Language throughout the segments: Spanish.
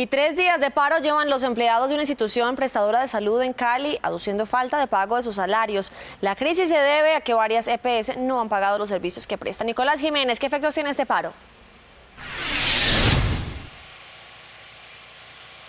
Y tres días de paro llevan los empleados de una institución prestadora de salud en Cali, aduciendo falta de pago de sus salarios. La crisis se debe a que varias EPS no han pagado los servicios que prestan. Nicolás Jiménez, ¿qué efectos tiene este paro?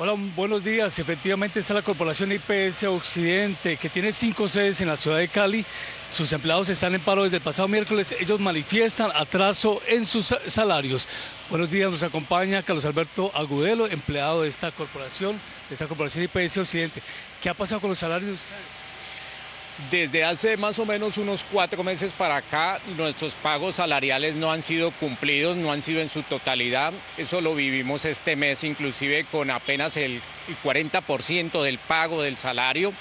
Hola, buenos días. Efectivamente está la Corporación IPS Occidente, que tiene cinco sedes en la ciudad de Cali. Sus empleados están en paro desde el pasado miércoles. Ellos manifiestan atraso en sus salarios. Buenos días, nos acompaña Carlos Alberto Agudelo, empleado de esta corporación, de esta Corporación IPS Occidente. ¿Qué ha pasado con los salarios desde hace más o menos unos cuatro meses para acá, nuestros pagos salariales no han sido cumplidos, no han sido en su totalidad. Eso lo vivimos este mes, inclusive con apenas el 40% del pago del salario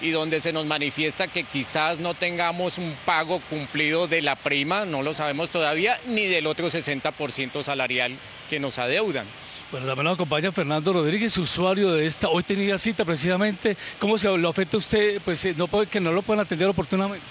y donde se nos manifiesta que quizás no tengamos un pago cumplido de la prima, no lo sabemos todavía, ni del otro 60% salarial que nos adeudan. Bueno, también nos acompaña Fernando Rodríguez, usuario de esta. Hoy tenía cita precisamente. ¿Cómo se lo afecta a usted? Pues eh, no puede, que no lo puedan atender oportunamente.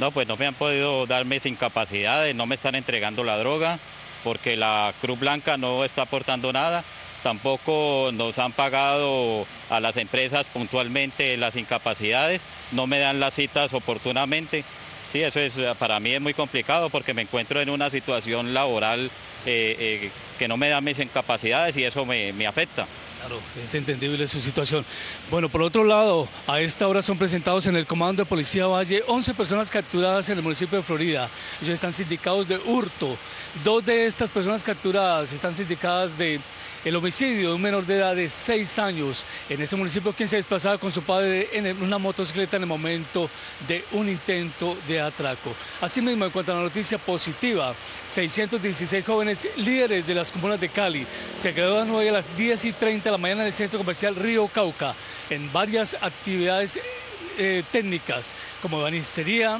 No, pues no me han podido dar mis incapacidades, no me están entregando la droga, porque la Cruz Blanca no está aportando nada. Tampoco nos han pagado a las empresas puntualmente las incapacidades, no me dan las citas oportunamente. Sí, eso es para mí es muy complicado porque me encuentro en una situación laboral eh, eh, que no me da mis incapacidades y eso me, me afecta. Claro, es entendible su situación. Bueno, por otro lado, a esta hora son presentados en el Comando de Policía Valle 11 personas capturadas en el municipio de Florida. Ellos están sindicados de hurto. Dos de estas personas capturadas están sindicadas de el homicidio de un menor de edad de 6 años en ese municipio quien se desplazaba con su padre en una motocicleta en el momento de un intento de atraco. Asimismo, en cuanto a la noticia positiva, 616 jóvenes líderes de las comunas de Cali se quedaron hoy a las 10 y 30 de mañana en el centro comercial Río Cauca en varias actividades eh, técnicas como banistería,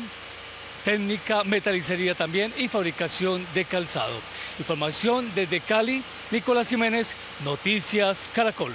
técnica, metalicería también y fabricación de calzado. Información desde Cali, Nicolás Jiménez, Noticias Caracol.